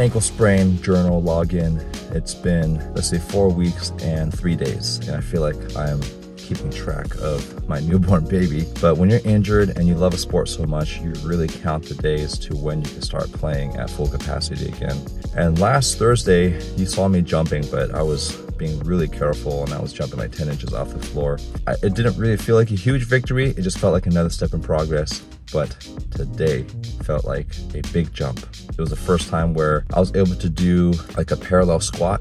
ankle sprain journal login. It's been, let's say, four weeks and three days. And I feel like I'm keeping track of my newborn baby. But when you're injured and you love a sport so much, you really count the days to when you can start playing at full capacity again. And last Thursday, you saw me jumping, but I was being really careful and I was jumping my 10 inches off the floor. I, it didn't really feel like a huge victory. It just felt like another step in progress. But today felt like a big jump. It was the first time where I was able to do like a parallel squat.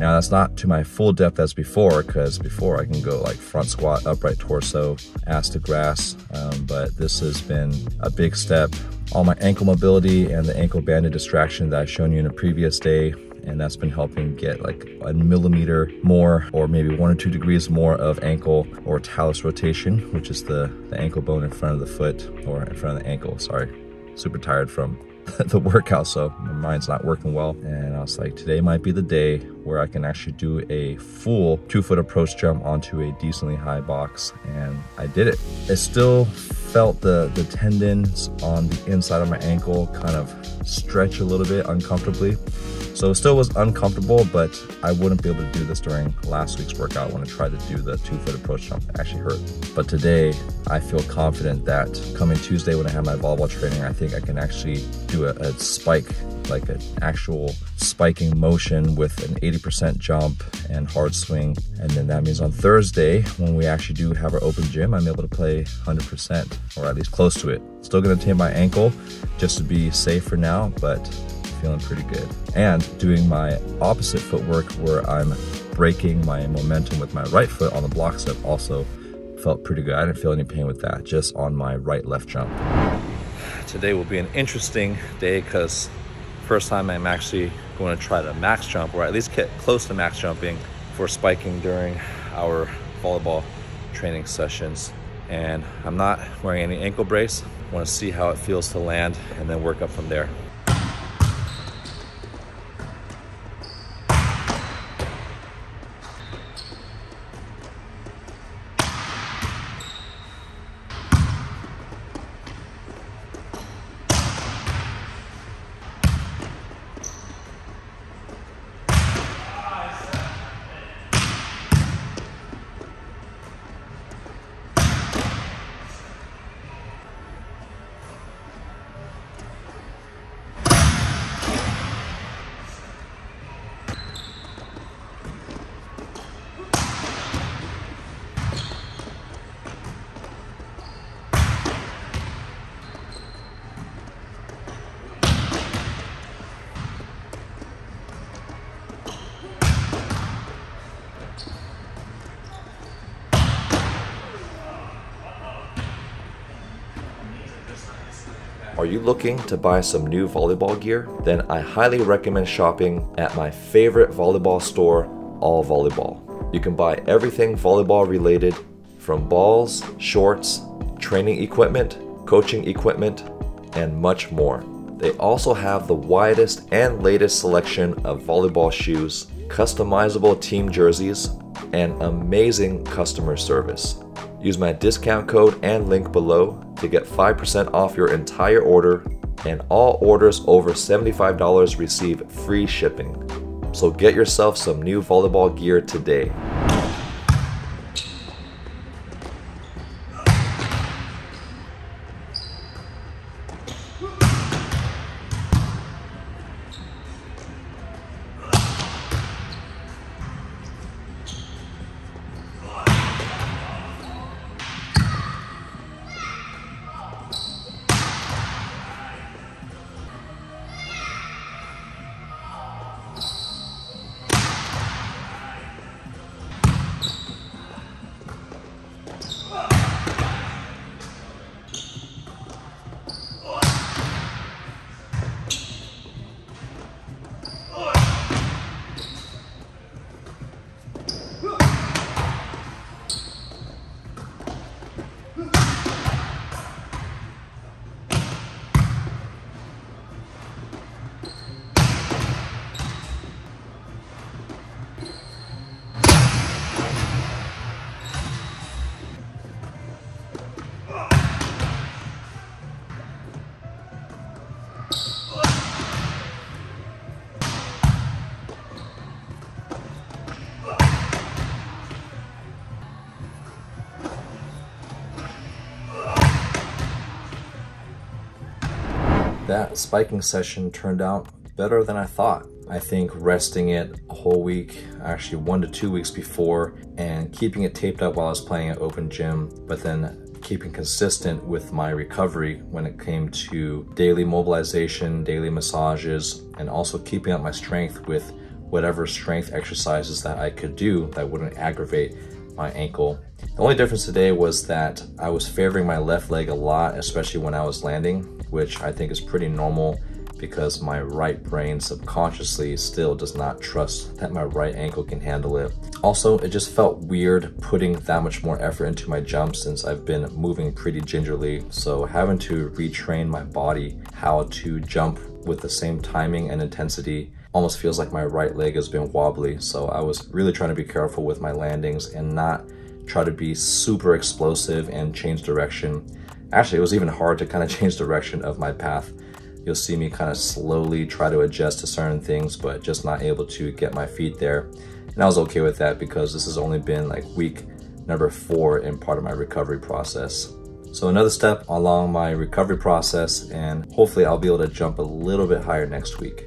Now that's not to my full depth as before, because before I can go like front squat, upright torso, ass to grass. Um, but this has been a big step. All my ankle mobility and the ankle banded distraction that I've shown you in a previous day and that's been helping get like a millimeter more or maybe one or two degrees more of ankle or talus rotation, which is the, the ankle bone in front of the foot or in front of the ankle, sorry. Super tired from the workout, so my mind's not working well. And I was like, today might be the day where I can actually do a full two foot approach jump onto a decently high box. And I did it. It's still felt the, the tendons on the inside of my ankle kind of stretch a little bit uncomfortably. So it still was uncomfortable, but I wouldn't be able to do this during last week's workout when I tried to do the two foot approach jump. It actually hurt. But today, I feel confident that coming Tuesday when I have my volleyball training, I think I can actually do a, a spike, like an actual spiking motion with an 80% jump and hard swing. And then that means on Thursday, when we actually do have our open gym, I'm able to play 100% or at least close to it. Still gonna tame my ankle just to be safe for now, but feeling pretty good. And doing my opposite footwork where I'm breaking my momentum with my right foot on the block step also felt pretty good. I didn't feel any pain with that, just on my right left jump. Today will be an interesting day because first time I'm actually going to try to max jump or at least get close to max jumping for spiking during our volleyball training sessions. And I'm not wearing any ankle brace. I want to see how it feels to land and then work up from there. Are you looking to buy some new volleyball gear? Then I highly recommend shopping at my favorite volleyball store, All Volleyball. You can buy everything volleyball related from balls, shorts, training equipment, coaching equipment, and much more. They also have the widest and latest selection of volleyball shoes, customizable team jerseys, and amazing customer service. Use my discount code and link below to get 5% off your entire order, and all orders over $75 receive free shipping. So get yourself some new volleyball gear today. That spiking session turned out better than I thought. I think resting it a whole week, actually one to two weeks before, and keeping it taped up while I was playing at open gym, but then keeping consistent with my recovery when it came to daily mobilization, daily massages, and also keeping up my strength with whatever strength exercises that I could do that wouldn't aggravate my ankle. The only difference today was that I was favoring my left leg a lot, especially when I was landing, which I think is pretty normal because my right brain subconsciously still does not trust that my right ankle can handle it. Also, it just felt weird putting that much more effort into my jump since I've been moving pretty gingerly. So having to retrain my body how to jump with the same timing and intensity almost feels like my right leg has been wobbly. So I was really trying to be careful with my landings and not try to be super explosive and change direction. Actually, it was even hard to kind of change direction of my path You'll see me kind of slowly try to adjust to certain things, but just not able to get my feet there. And I was okay with that because this has only been like week number four in part of my recovery process. So another step along my recovery process and hopefully I'll be able to jump a little bit higher next week.